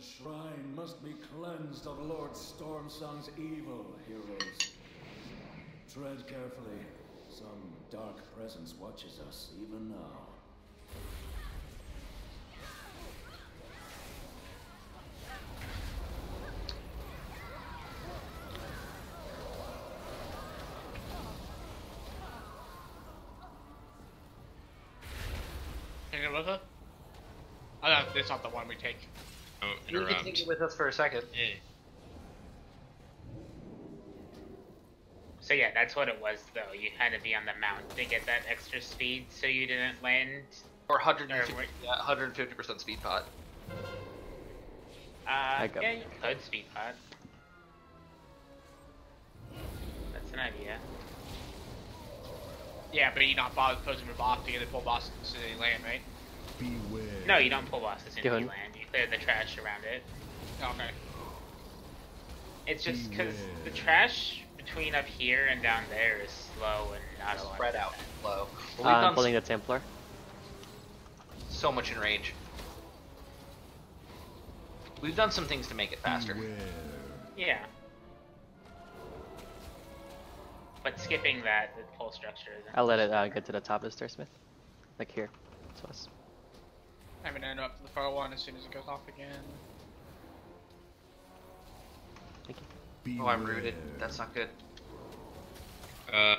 The shrine must be cleansed of Lord Stormsong's evil, heroes. Tread carefully. Some dark presence watches us even now. Take it with her? Oh, no, that's not the one we take. Oh, You can take it with us for a second. Yeah. So yeah, that's what it was though. You had to be on the mount to get that extra speed, so you didn't land. Or 150, or yeah, 150 percent speed pot. Uh, yeah, you could speed pot. That's an idea. Yeah, but you're not bothered supposed to move off to get the full boss to the land, right? Beware. No, you don't pull bosses into Good. land. You clear the trash around it. Okay. It's just because the trash between up here and down there is slow and not a lot. Spread out that. low. But Uh, I'm done pulling the Templar. so much in range. We've done some things to make it faster. Beware. Yeah. But skipping that, the pull structure isn't. I'll let it uh, get to the top of the stair, Smith. Like here. So it's I'm gonna end up the far one as soon as it goes off again. thank you. Oh, I'm rooted. That's not good. Uh,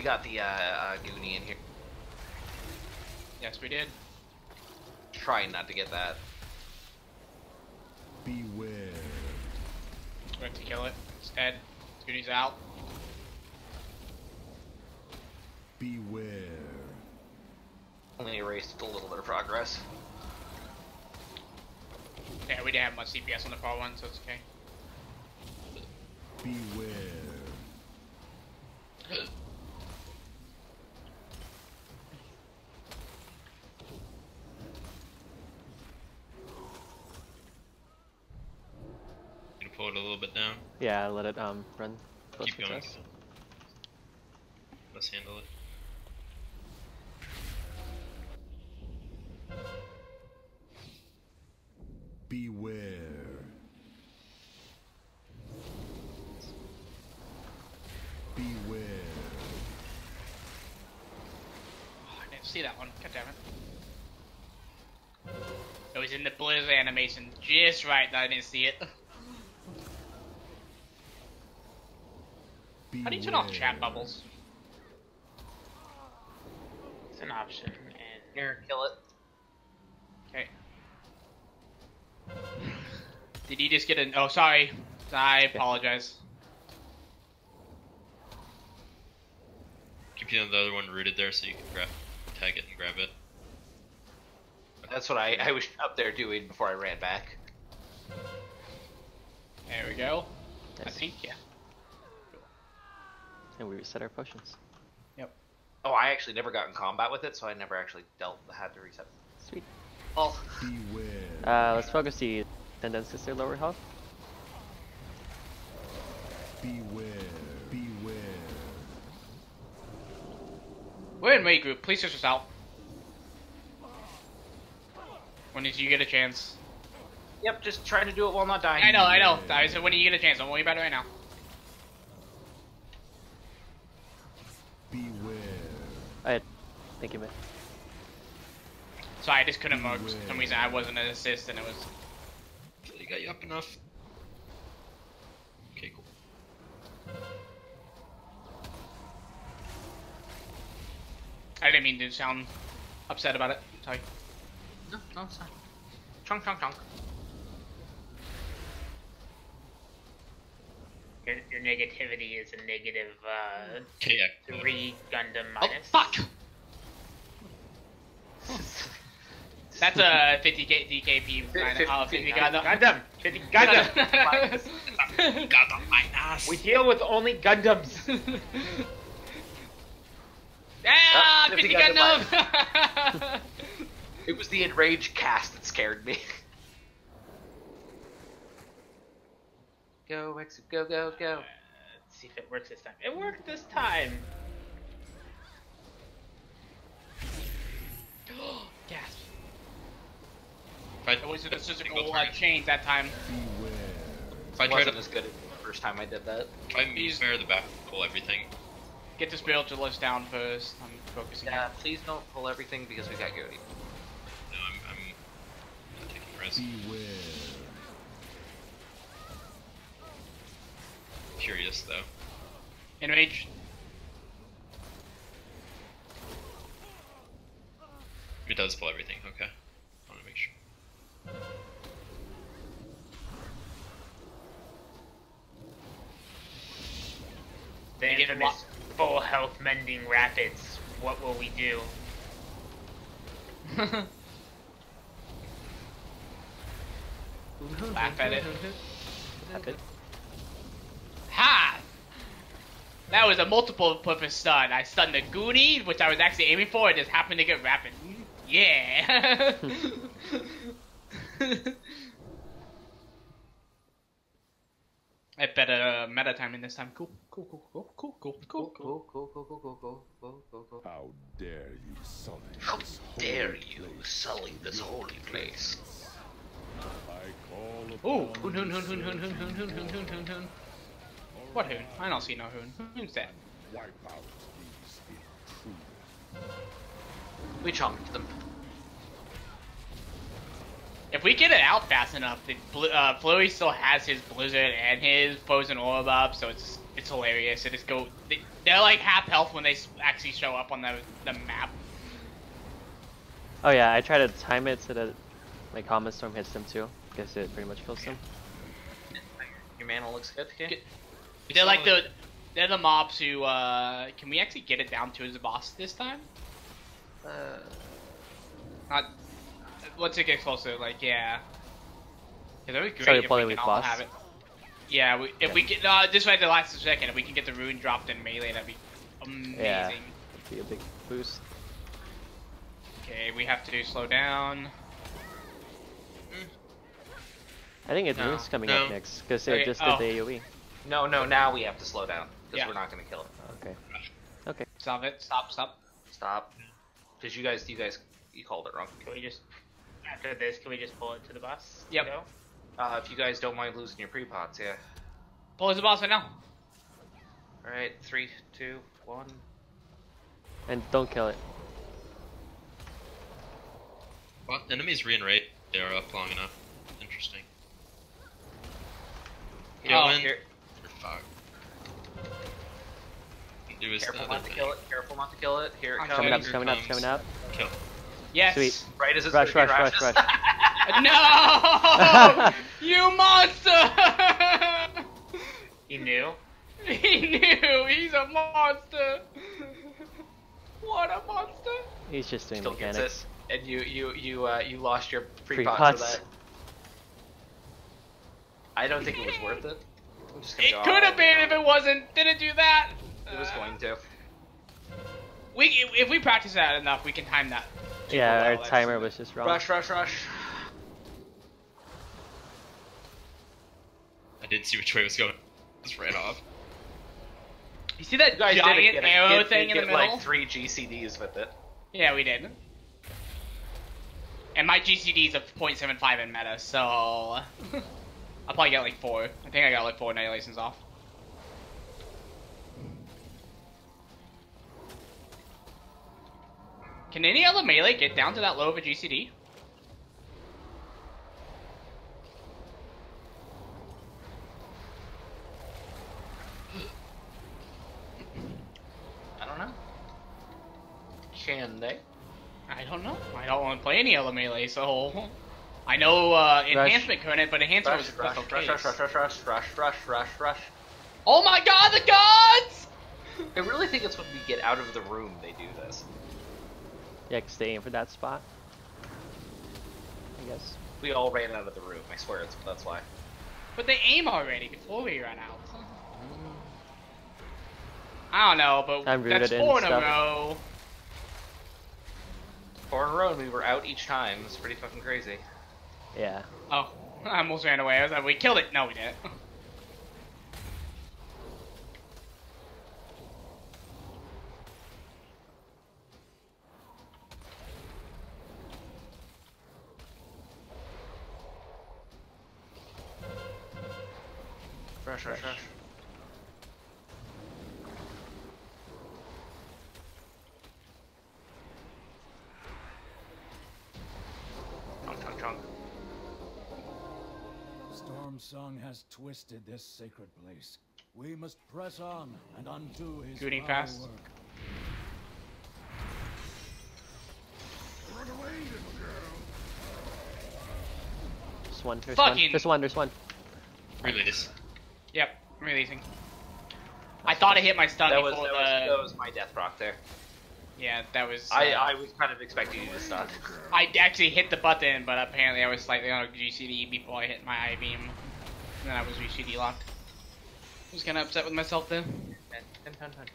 We got the uh, uh, Goonie in here. Yes, we did. Trying not to get that. Beware. We have to kill it. It's dead. Scooty's out. Beware. Only erased a little bit of progress. Yeah, we didn't have much CPS on the far one, so it's okay. Beware. gonna pull it a little bit down. Yeah, let it um run Keep going. us. Let's handle it. Just right that I didn't see it. Beware. How do you turn off chat bubbles? It's an option, and Here, kill it. Okay. Did he just get an? Oh, sorry. I apologize. Keep the other one rooted there so you can grab, tag it and grab it. That's what I, I was up there doing before I ran back. There we go. I think yeah. And we reset our potions. Yep. Oh, I actually never got in combat with it, so I never actually dealt had to reset. Sweet. Well, Beware. Uh, let's focus the tendons to lower health. Beware. Beware. We're in raid group. Please switch us out. When did you get a chance? yep, just trying to do it while not dying. I know, I know. I said when do you get a chance? Don't worry about it right now. Beware. I thank you, man. Sorry, I just couldn't move. For some reason, I wasn't an assist, and it was. Hopefully got you up enough. Okay, cool. I didn't mean to sound upset about it. Sorry. No, no, it's fine. Chunk, chunk, chunk. your, your negativity is a negative uh, Okay, yeah. three Gundam minus. Oh minus. fuck! That's a 50 K DKP. Fif- uh, 50 50 Gundam, Gundam. Gundam, 50 Gundam. Got on my we deal with only Gundams. Ah, 50 50 Gundam Gundam! It was the enraged cast that scared me. go, Exit, go, go, go. Let's see if it works this time. It worked this time. Gasp. I, It was the single physical uh, target. change that time. If I try wasn't to as good as the first time I did that. if I move spare the back, pull everything. Get the spiritualist down first. I'm focusing. Yeah, please don't pull everything because we got Goody. No, I'm, I'm not taking risk. Curious though. In range. It does pull everything. Okay. I want to make sure. The They get infamous full health mending rapids. What will we do? Laugh at it. Rapid. Ha! That was a multiple purpose stun. I stunned the Goonie, which I was actually aiming for, it just happened to get rapid. Yeah! I better uh, meta timing this time. Cool, cool, cool, cool, cool, cool, cool, cool. Cool, cool, cool, cool, cool, cool, cool, cool. How dare you sully How this dare you place. sully this holy place? Ooh, call hoon, hoon, hoon, hoon, hoon, hoon, hoon, hoon, hoon, hoon, hoon. What hoon? I don't see no hoon. Who's that? Wipe out these. We chomped them. If we get it out fast enough, the uh, Flurry still has his Blizzard and his Frozen Orb up, so it's it's hilarious. It just go they, they're like half health when they actually show up on the the map. Oh yeah, I try to time it so that my Comet Storm hits them too. Guess it pretty much kills them. Your mana looks good. Yeah. Get- They're like the they're the mobs who uh can we actually get it down to his boss this time? Uh, Not once it gets closer, like yeah. Yeah, that'd be great Sorry, if we with can all boss. have it. Yeah, we, if Yeah. we get uh, this right at the last second, if we can get the rune dropped in melee, that'd be amazing. Yeah. Would be a big boost. Okay, we have to slow down. I think No, it's coming no. up next because Okay, it just oh. did the AOE. no, no. Now we have to slow down because Yeah. we're not gonna kill it. Okay. Okay. Stop it. Stop. Stop. Stop. Because you guys, you guys, you called it wrong. Can we just after this? Can we just pull it to the bus? and Yep. Go? Uh, if you guys don't mind losing your pre-pots, yeah. Pull as the boss right now. All right, three, two, one. And don't kill it. Well, enemies re-enrate. They are up long enough. Interesting. Here, Oh, here. Or fuck. Do his Careful not to thing. kill it. Careful not to kill it. Here it comes. Coming up, coming up, coming up. Kill. Yes. Sweet. Right as it's Rush, gonna rush, rush, no! you monster! He knew. he knew. He's a monster. what a monster! He's just doing Still gets mechanics. it, and you, you, you, uh, you lost your Free pre-pots pots. for that. I don't think it was worth it. I'm just gonna It could have been if it wasn't. Didn't do that. It was Uh, going to. We if we practice that enough, we can time that. Yeah, our that's- timer was just wrong. Rush, rush, rush. I didn't see which way it was going. Just ran off. You see that You guys giant didn't get it. arrow Did- thing did in the get, middle? like three GCDs with it. Yeah, we did. And my GCD is a 0.75 in meta, so I'll probably get like four. I think I got like four annihilations off. Can any other melee get down to that low of a GCD? I don't know. Can they? I don't know. I don't want to play any other melee, so I know uh, enhancement current, but enhancement was Rush, a rush, special rush, case. rush, rush, rush, rush, rush, rush, rush. Oh my God, the gods! I really think it's when we get out of the room they do this. Yeah, stay in for that spot. I guess. We all ran out of the room. I swear, it's that's why. But they aim already before we run out. I don't know, but I'm that's rooted in four in a stuff. row. Four in a row, and we were out each time. It's pretty fucking crazy. Yeah. Oh, I almost ran away. I was like, we killed it. No, we didn't. Stormsong has twisted this sacred place. We must press on and undo his Gooning foul fast. work. There's one, there's Fucking- one, there's one, there's one. Release. Yep, I'm releasing. I thought I hit my stun That was, before that, the. was, that was my death rock there. Yeah, that was. I, uh, I was kind of expecting you to stun. I actually hit the button, but apparently I was slightly on a GCD before I hit my I beam. And then I was GCD locked. I was kind of upset with myself then. Ten, ten, ten, ten.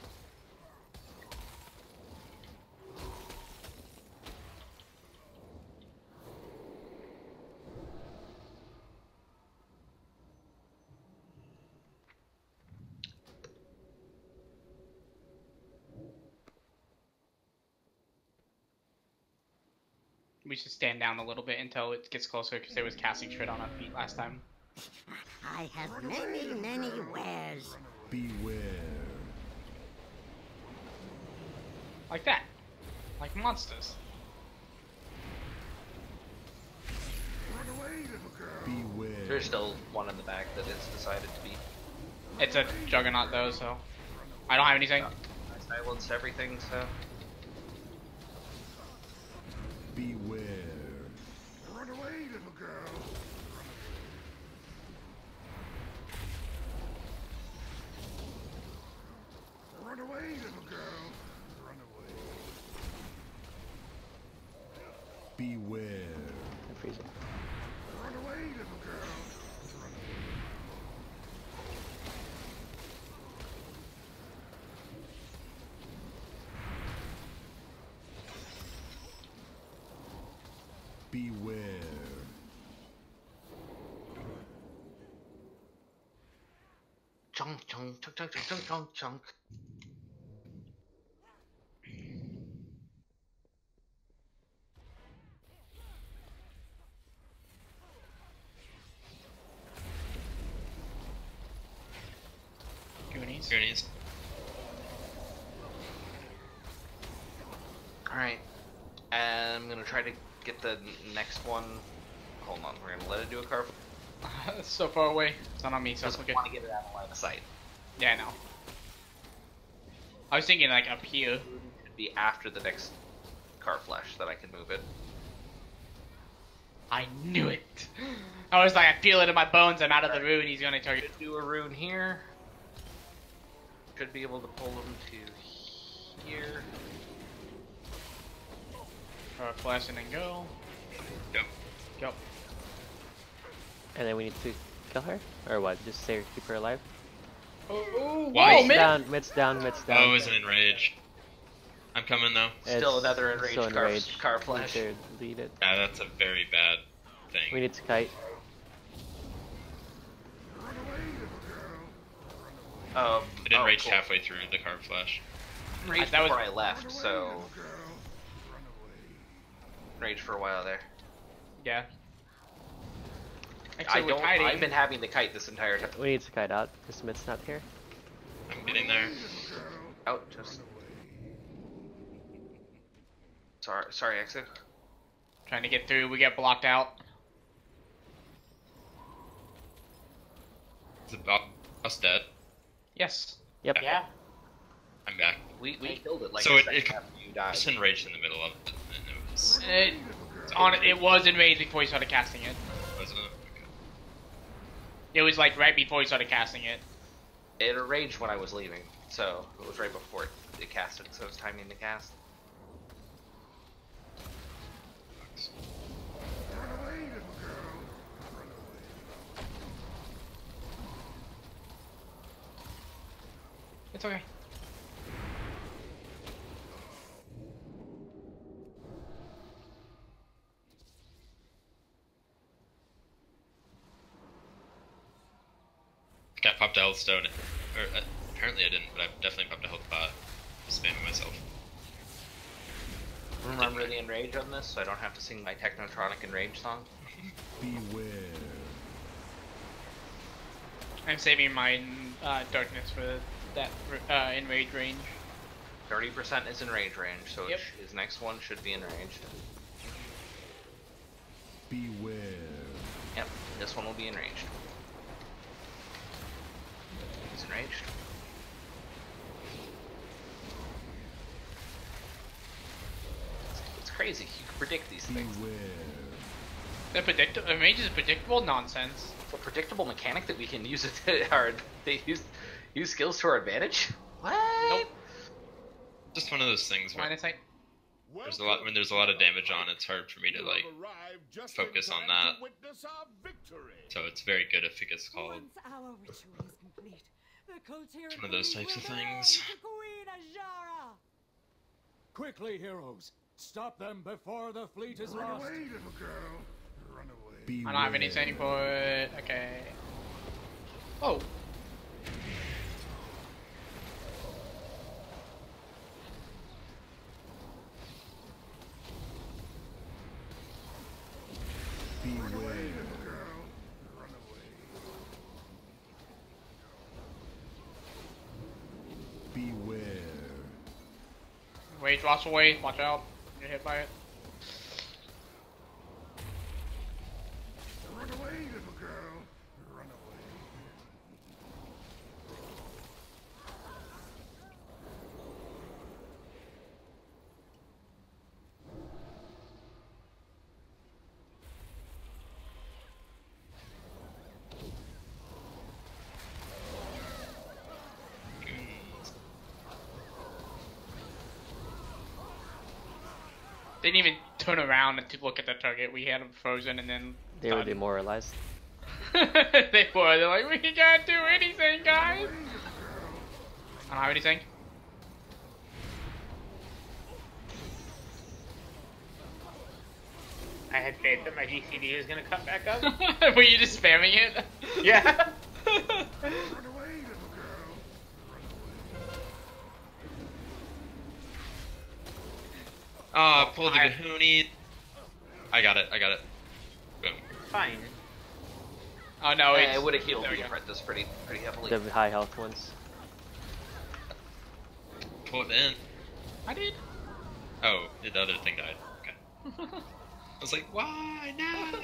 We should stand down a little bit until it gets closer because there was casting shit on our feet last time. I have many, many wares. Beware. Like that. Like monsters. Beware. There's still one in the back that is decided to be. It's a juggernaut though, so. I don't have anything. I silenced everything, so. Beware. Run away, little girl. Run away, little girl. Run away. Beware. I'm freezing. Run away, little girl. Run away. Beware. Chunk, chunk, chunk, chunk, chunk, chunk, chunk, chunk. Goonies. Goonies. Alright. I'm gonna try to get the next one. Hold on, we're gonna let it do a carve. it's so far away. It's not on me, so it's Just okay. want to get it out of line of sight. Yeah, I know. I was thinking like up here. Should be after the next car flash that I can move it. I knew it. I was like, I feel it in my bones. I'm out of the rune. He's gonna target. Should do a rune here. Should be able to pull him to here. Or flash and then go. Go. Go. And then we need to kill her? Or what? Just stay keep her alive? Oh, Why? Mid's down, mid's down, mid's down. Oh, is an enrage. I'm coming though. Still another enraged still car- enraged. car We need flash. to Lead it. Yeah, that's a very bad thing. We need to kite. Um, it oh, enraged cool. halfway through the card flash. Enraged That was- before I left, so Rage for a while there. Yeah. I Actually, we're don't. kiting. I've been having the kite this entire time. We need to kite out because mid's not here. I'm getting there. Out, just. Sorry, sorry, exit. Trying to get through. We get blocked out. Is the boss dead? Yes. Yep. Yeah. I'm back. We we killed it like So a it- it- after you died. Just enraged in the middle of it. And it was, It, on. It was enraged before he started casting it. It? Was like right before he started casting it. It enraged when I was leaving, so it was right before it, it casted, so it was timing to cast. It's okay. Got popped a health stone. Or, uh, apparently I didn't, but I definitely popped a health pot. Spamming myself. Remember the enrage on this, so I don't have to sing my Technotronic enrage song. Beware. I'm saving my uh, darkness for that uh, enrage range. Thirty percent is in range range, so Yep. his next one should be in range. Beware. Yep, this one will be enraged. He's. It's, it's crazy. You can predict these things. Beware. The predict enrage is predictable nonsense. It's a predictable mechanic that we can use it our they use use skills to our advantage. What? Nope. Just one of those things where Minus eight. there's a lot when there's a lot of damage on. It's hard for me to like. focus on that. So it's very good if it gets called. Once our ritual is complete, the Kul Tiran It's one of those types of things. Queen Azshara. Quickly, heroes! Stop them before the fleet is Run lost. away, little girl. Run away. I don't have anything for it. Okay. Oh. Beware. little girl. Run away. Beware. Wait, watch away. Watch out. Get hit by it. Run away, little girl. Run away. Didn't even turn around and to look at the target. We had them frozen and then. They were demoralized. they were. They're like, we can't do anything, guys. I don't have anything. I had faith that my GCD was gonna come back up. Were you just spamming it? yeah. Ah, pull the I- Kahuni. I got it. I got it. Boom. Fine. oh no, Yeah, it would have healed there we the pretty pretty heavily. The high health ones. Pull it in. I did. Oh, the other thing died. Okay. I was like, why? No!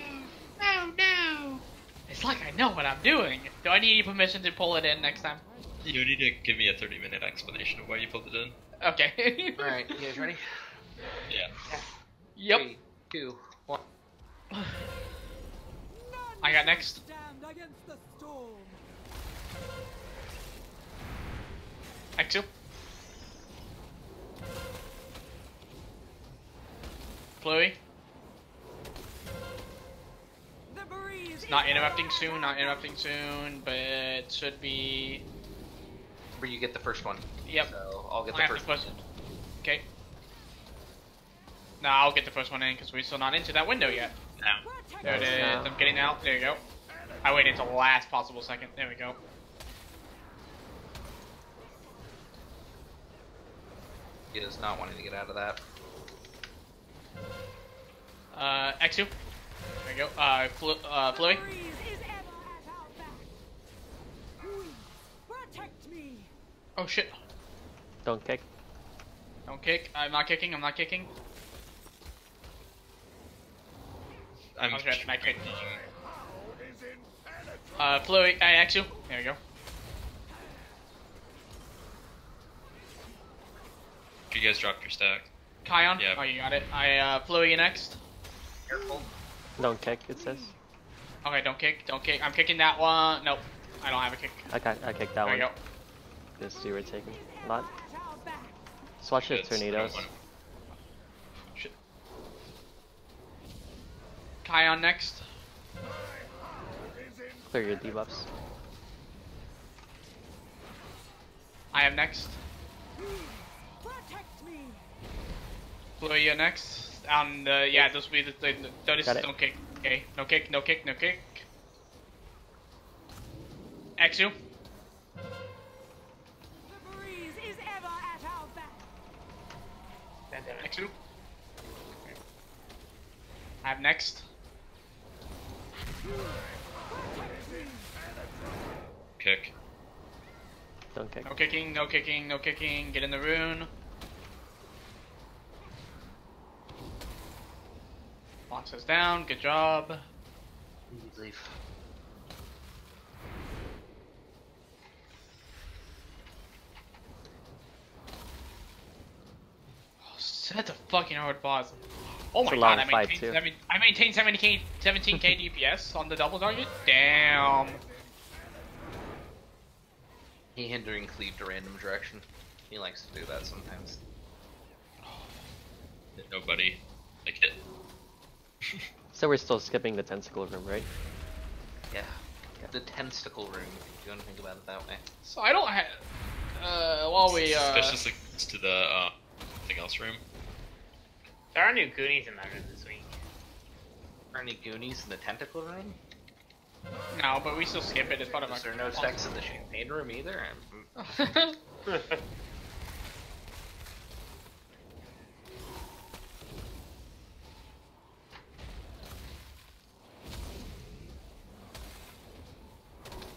No, no! It's like I know what I'm doing. Do I need permission to pull it in next time? You need to give me a 30 minute explanation of why you pulled it in. Okay. All right, you guys ready? Yeah. Yep. Three, two, one. I got next. Stand against the storm. X2. Chloe. The breeze Not interrupting ever soon, not interrupting soon, but it should be. Where you get the first one. Yep. So I'll get the have first the one. First Okay. No, I'll get the first one in because we're still not into that window yet. Now. Protect There it is. Nice. I'm getting out. There you go. I waited until the last possible second. There we go. He is not wanting to get out of that. Uh, X2. There you go. Uh, Flu- uh, The Fluey. breeze is ever at our back. Queen, protect me. Oh shit. Don't kick. Don't kick. I'm not kicking. I'm not kicking. I'm. Okay, I kicked. How is impenetrable. Uh, Fluey. I X2. There we go. You guys dropped your stack. Kion. Yeah. Oh, you got it. I uh, Fluey next. Careful. Don't kick, it says. Okay, don't kick. Don't kick. I'm kicking that one. Nope. I don't have a kick. I, got, I kicked that There one. There you go. Because you were taking a lot. At our back. Just watch the It's the tornadoes. one. Shit. Kion next. Clear your debuffs. I am next. Protect me. Fluey, next. And uh, yeah, this will be the, the, the notice. Got it. Kick. Okay. No kick. No kick. No kick. Exu. The breeze is ever at our back. Exu. I have next. Kick. Don't kick. No kicking, no kicking, no kicking. Get in the rune. Locks us down. Good job. Leave. Such a fucking hard boss. Oh my a god, I fight, maintained, too. seven, I maintained 17k, 17k DPS on the double target? Damn. He hindering cleave to random direction. He likes to do that sometimes. Nobody. Like hit. So we're still skipping the tentacle room, right? Yeah. The tentacle room, if you want to think about it that way. So I don't have. Uh, while we, uh. Suspicious links to the uh, something else room. There are new Goonies in that room this week. Are any Goonies in the tentacle room? No, but we still skip it. It's part of Is there no sex in the champagne room either? I'm-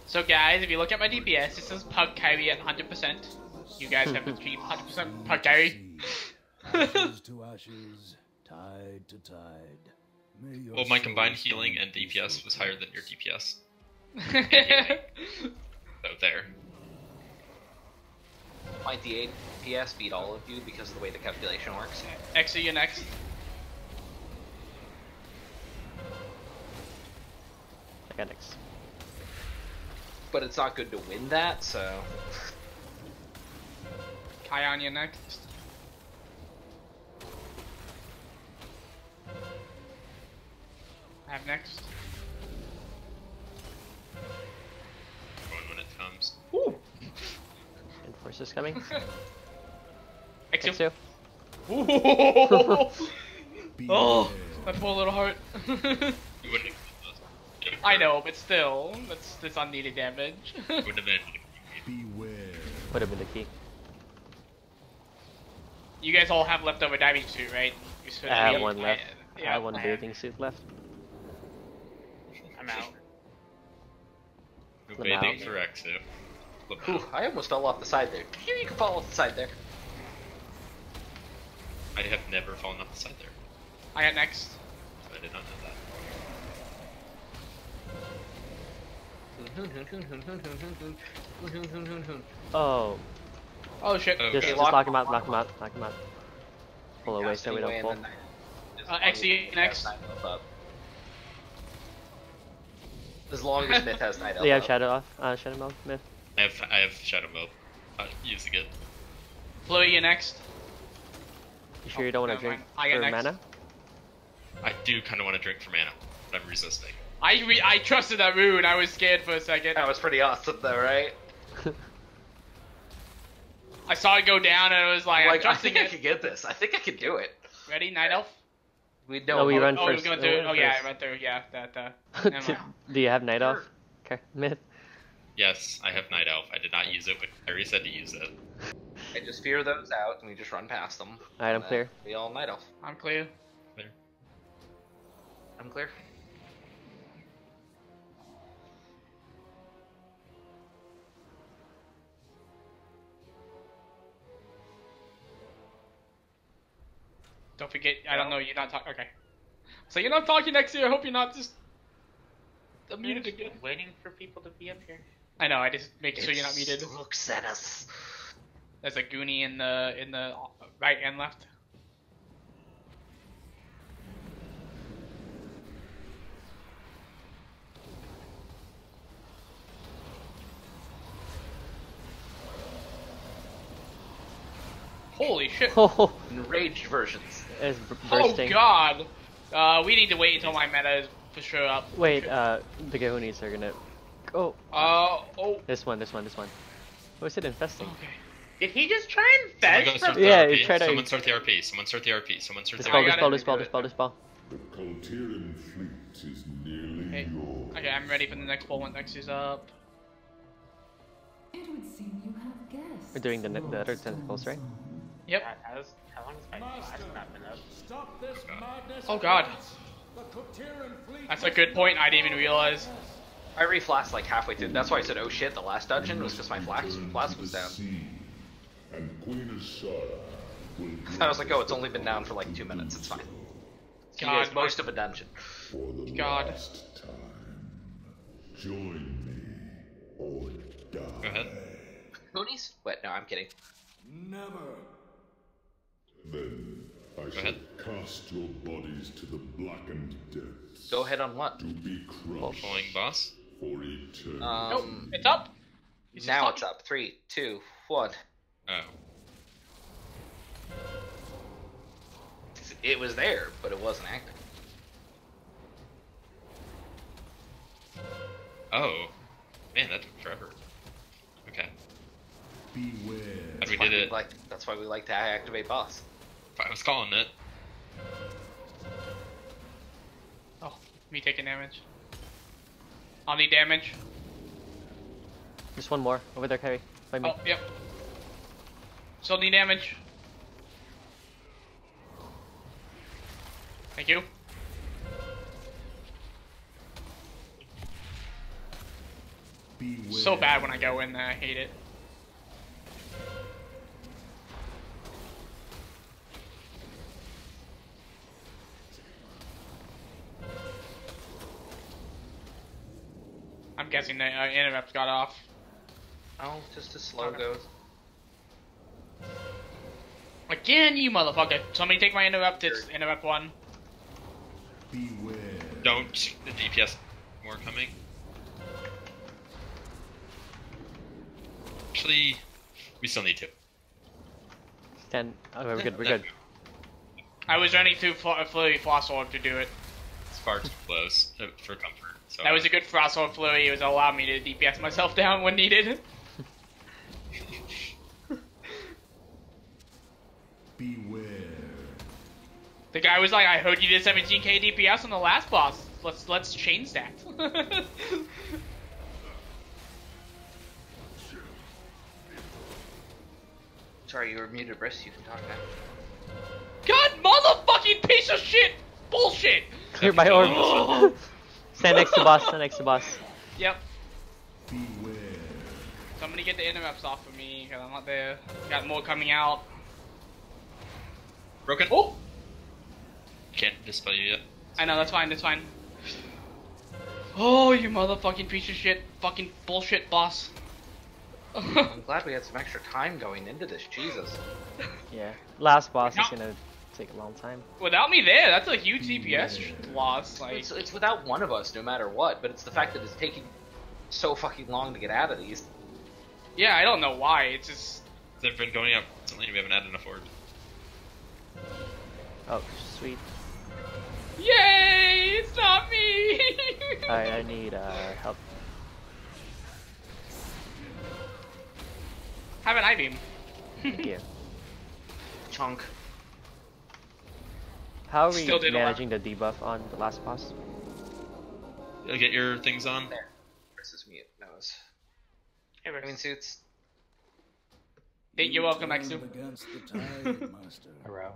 so guys, if you look at my DPS, it says Pug Kyrie at 100%. You guys have achieved 100% Pug Kyrie. ashes to ashes, tide to tide. Well, my combined healing and DPS was higher than your DPS. yeah, So there. Might the APS beat all of you because of the way the calculation works? X, you next? I got next. But it's not good to win that, so. Kai on you next. I have next. Going when it comes. Ooh! Enforcer's coming. X X2. Oh, there. my poor little heart. You wouldn't have I know, but still, that's that's unneeded damage. Wouldn't have been. Beware. Would have been the key. you guys all have leftover diving suit, right? You should I have one left. Yeah, I have one I bathing suit left. I'm out. No Lamau. bathing for Exo. I almost fell off the side there. Here you can fall off the side there. I have never fallen off the side there. I got next. I did not know that. Oh, Oh shit. Just, Okay, just lock- lock him out, lock him out, lock him out. Pull away so we don't fall. Uh, XE next. As long as Myth has night elf Yeah, you have up. shadow off? Uh, shadow mode, myth. I have I have shadow mode. Not using it. Chloe, you next. You sure you don't want to drink mind. I for next. mana? I do kind of want to drink for mana, but I'm resisting. I re- I trusted that rune. I was scared for a second. That was pretty awesome though, right? I saw it go down and I was like, I'm Like, I trusting think I it. could get this. I think I could do it. Ready, night elf? We No, know we oh, run oh, first. we're gonna We do it. Oh yeah, first. I went through. Yeah, that. Uh, never do, do you have night off? Sure. Okay, myth. Yes, I have night elf. I did not use it, but Harry said to use it. I just fear those out and we just run past them. Alright, I'm clear. We all night elf. I'm clear. There. I'm clear. Don't forget. I don't know. You're not talking. Okay. So you're not talking next year. I hope you're not just muted again. Waiting for people to be up here. I know. I just make sure you're not muted. Looks at us. There's a goonie in the in the right and left. Holy shit! Enraged versions. It's b- Oh god! Uh, we need to wait until my meta is for sure up. Wait, uh, the Gahunis are gonna. Oh, Uh, oh. this one, this one, this one. What is it infesting? Okay. Did he just try and Someone fetch from Yeah, RP. you try to- Someone start the RP. Someone start the RP. Someone start the Dispel, I got RP. it. dispel, dispel, dispel, dispel. The Kul Tiran fleet is nearly Okay. yours. Okay, I'm ready for the next ball when next is up. It would seem you have guests. We're doing the, the other tentacles, right? Yep. God, how's, how long has my class not been up? Stop this madness. Oh god. The Kul Tiran fleet That's a good point. I didn't even realize. I reflashed like halfway through. That's why I said, "Oh shit!" The last dungeon was because my flask Return flask was down. sea, and Queen Azshara will I was like, "Oh, it's only been down for like two minutes. It's fine." You God, guys, most of a dungeon. for the God. last time. Join me or die. Go ahead. Moonies? Wait, no, I'm kidding. Never. Then I shall ahead. cast your bodies to the blackened depths Go ahead on what? to be crushed Following boss. for eternity. Um, It's up. He's now just it's up. Three, two, one. Oh. It was there, but it wasn't active. Oh. Man, that took forever. Okay. Beware. And we why did it. Like, that's why we like to activate boss. I was calling it. Oh, me taking damage. I'll need damage. Just one more over there, Carrie. By me. Oh, yep. Still need damage. Thank you. Beware. So bad when I go in there. I hate it. Guessing the uh, interrupt got off. Oh, just a slow goes. Again, you motherfucker. Somebody take my interrupt. It's interrupt one. Beware. Don't. The DPS more coming. Actually, we still need to. Ten. Oh, we're good. We're good. I was running through Fl- Flurry Frost Orb to do it. It's far too close uh, for comfort. So That was a good Frost Orb Flurry. It was allowed me to DPS myself down when needed. Beware. The guy was like, "I heard you did 17k DPS on the last boss. Let's let's change that." Sorry, you were muted, Briss. You can talk now. God, motherfucking piece of shit, bullshit. Clear my orb. Stand next to boss. Stand next to boss. Yep. Beware. Somebody get the interrupts off of me, cause I'm not there. Got more coming out. broken. Oh, Can't dispel you yet. I know that's fine. That's fine. Oh, you motherfucking piece of shit, fucking bullshit boss. I'm glad we had some extra time going into this. Jesus. Yeah. Last boss No. is gonna take a long time. Without me there, that's a huge DPS loss. Like, It's, it's without one of us, no matter what. But it's the fact that it's taking so fucking long to get out of these. yeah, I don't know why. It's just They've been going up. Something we haven't had enough orbs. Oh, sweet. Yay! It's not me! Alright, I need uh, help. Have an eye beam. Thank you. Chunk. How are we Still did a lot. managing the debuff on the last boss? You'll get your things on. There. Briss is mute. Knows. Hey, I mean, suits. Hey, You're welcome, Turned Exu. Against the tide, master. Hello.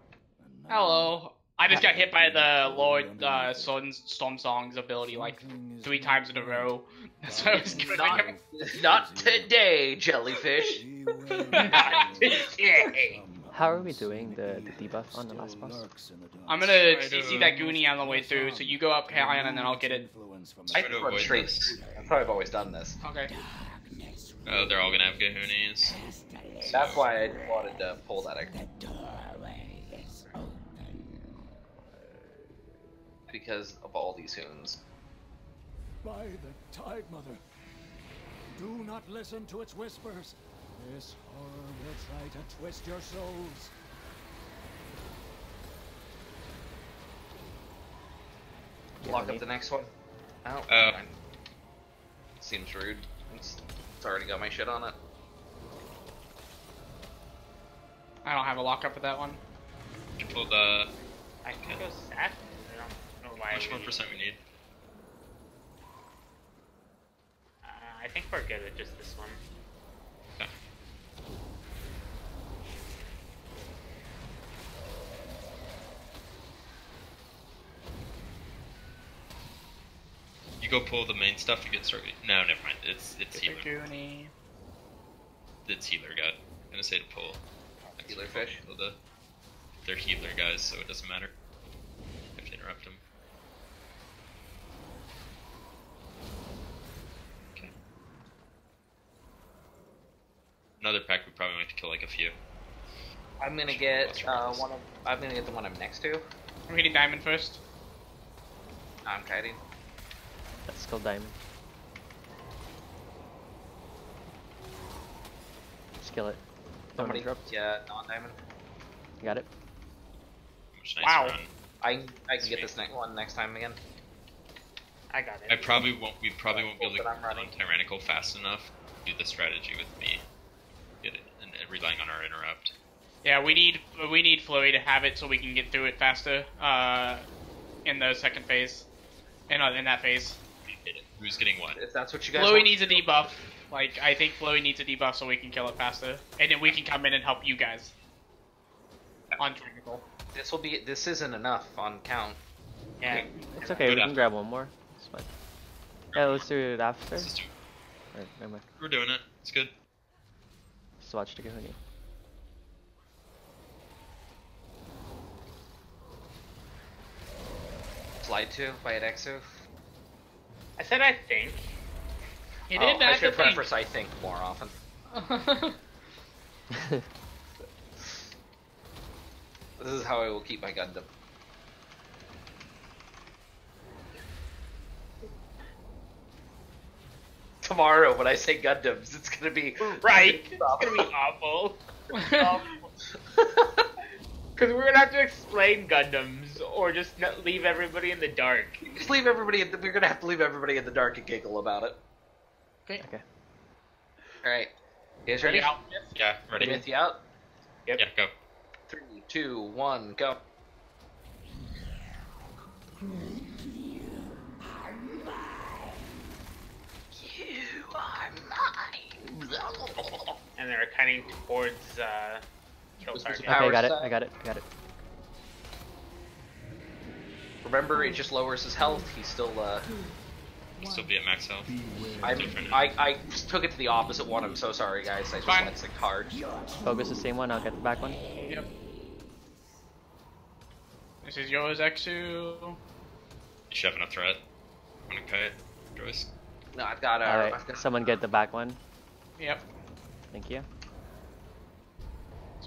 Hello. I just got hit by the Lord uh, Storm, Stormsong's ability like three times in a row. That's why I was giving Not, him. not today, jellyfish. Beware. Yay. How are we doing the, the debuff on the last boss? I'm gonna CC that Goonie on the way through, so you go up, Kalion, and then I'll get it. I Try to can run avoid straight. this. I've probably always done this. Okay. Oh, they're all gonna have Gahoonies. That's why I wanted to pull that ex- open. because of all these hoons. By the Tide Mother, do not listen to its whispers. This horror will try to twist your souls. Lock up the next one. Oh, fine. Seems rude. It's, it's already got my shit on it. I don't have a lockup for that one. You can pull the. I can go sack. I don't know why. How much more percent we need? Uh, I think we're good with just this one. You you go pull the main stuff, you get started. No, never mind. It's it's Get the healer. Goonie. It's healer guy. I'm gonna say to pull. Healer fish? Pull the- They're healer guys, so it doesn't matter. I have to interrupt them. Okay. Another pack would probably like to kill like a few. I'm gonna get uh, one of. I'm gonna get the one I'm next to. I'm hitting diamond first. I'm kiting. Let's go diamond. Just kill it. Don't Somebody, interrupt. yeah, non-diamond. Got it. Nice Wow. run. I I can get this next one next time again. I got it. I it. probably won't. We probably won't be able to But get on tyrannical fast enough. to Do the strategy with me. Get it and and relying on our interrupt. Yeah, we need we need Flurry to have it so we can get through it faster. Uh, in the second phase, in uh, in that phase. Hit it. Who's getting what? If that's what you guys Flurry want. needs a debuff. Like I think Flurry needs a debuff so we can kill it faster, and then we can come in and help you guys. On technical. This will be. This isn't enough on count. Yeah. It's okay, we Good can grab one more. It's fine. Yeah, let's do it after. Let's just do- Or, never mind. We're doing it. It's good. Just watch the Kahuni. Slide to by an exo. I said I think. He oh, did I that. should to think. I think more often. This is how I will keep my Gundam. Tomorrow, when I say Gundams, it's gonna be Right. It's gonna be awful. Because we're gonna have to explain Gundams, or just leave everybody in the dark. Just leave everybody. In the, we're gonna have to leave everybody in the dark and giggle about it. Okay. Okay. All right, you guys Are ready? out? Yeah, ready. Timothy out. Yeah, go. Three, two, one, go. You are mine. You are mine. And they're cutting towards uh, kill This was target. a power got it. I got it, I got it. Remember, it just lowers his health. He's still. Uh, We'll still be at max health. I'm, Different. I I took it to the opposite one. I'm so sorry, guys. I just Fine. went hard. Focus the same one, I'll get the back one. Yep. This is yours, Exu. You should have enough threat. Wanna cut it, Joyce? No, I've got. Uh, Alright, I've got someone get the back one. Yep. Thank you.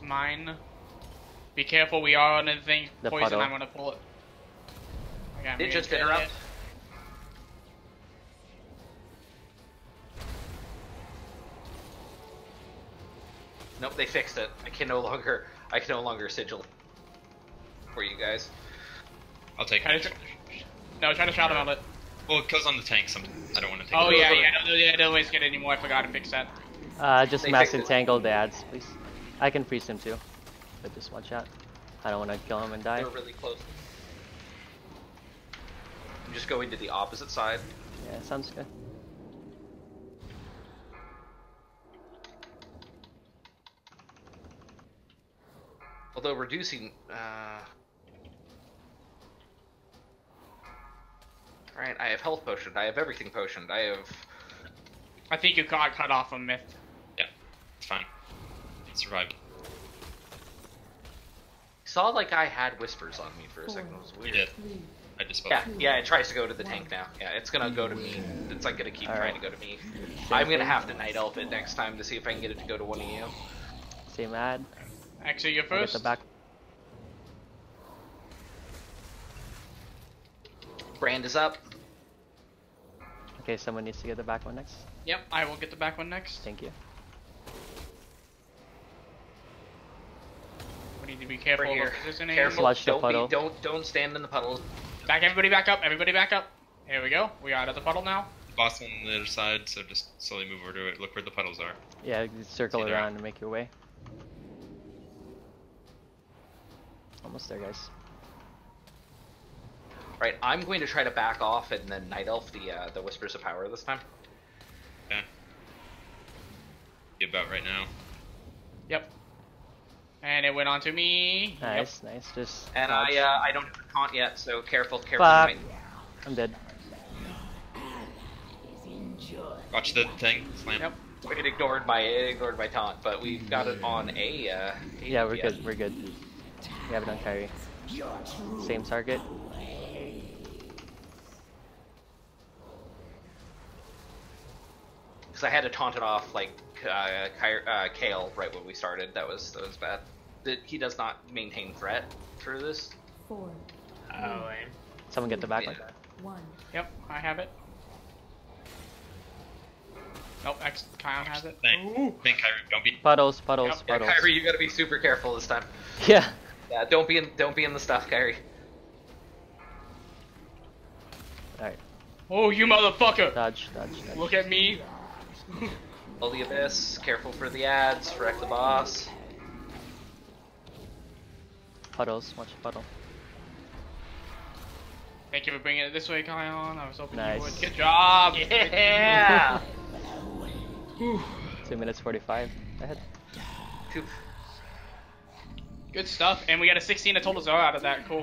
It's mine. Be careful, we are on the thing. The Poison, puddle. I'm gonna pull it. Okay, It just get interrupt. it. Nope, they fixed it. I can no longer. I can no longer sigil for you guys. I'll take Try it. to, no, try to shout about it. Well, it goes on the tank. Some I don't want to take Oh it. yeah, yeah, no, yeah, don't waste it anymore. I forgot to fix that. Uh, just They mass fixed entangle the ads, please. I can freeze him too. But just watch out. I don't want to kill him and die. They're really close. I'm just going to the opposite side. Yeah, sounds good. Although reducing. Uh... Alright, I have health potioned. I have everything potioned. I have. I think you got cut off a myth. Yeah, it's fine. Survive. Saw like I had whispers on me for a second. It was You did. I just Yeah, yeah, it tries to go to the tank now. Yeah, it's gonna go to me. It's like gonna keep trying to go to me. I'm gonna have to night elf it next time to see if I can get it to go to one of you. Same ad. Actually, you're I'll get first. the back. Brand is up. Okay, someone needs to get the back one next. Yep, I will get the back one next. Thank you. Need to be careful Over here. the positioning. Careful. Watch the don't puddle. be. Don't don't stand in the puddles. Back, everybody back up. Everybody back up. Here we go. We are out of the puddle now. boss on the other side, so just slowly move over to it. Look where the puddles are. Yeah, circle See around and make your way. Almost there, guys. Right, I'm going to try to back off and then night elf the uh, the whispers of power this time. Yeah. Be about right now. Yep. And it went on to me. Yep. Nice, nice. Just. And dodge. I uh, I don't have a taunt yet, so careful, careful. Fuck. might- I'm dead. Watch the thing. Slam. Yep. It ignored by ignored my taunt, but we've got it on a. Uh, Yeah, we're yeah. good. We're good. We have it on carry. Same target. Because I had to taunt it off like uh, uh, Kale right when we started. That was that was bad. That he does not maintain threat through this. Four, Oh, and Someone get the back Yeah. like that. one. Yep, I have it. Nope, X Kion has it. Thank, thank Kyrie. Don't be. Puddles, puddles, Yep. Yeah, puddles. Kyrie, you got to be super careful this time. Yeah. Yeah, don't be in don't be in the stuff, Kyrie. Alright. Oh, you motherfucker! Dodge, dodge, dodge. Look at me. Pull the abyss. Careful for the ads. Wreck the boss. Puddles, watch the puddle. Thank you for bringing it this way, Kion. I was hoping Nice. you would. Good job. Yeah. Two minutes forty-five. Ahead. Two- Good stuff. And we got a 16 a total Zoro out of that. Cool.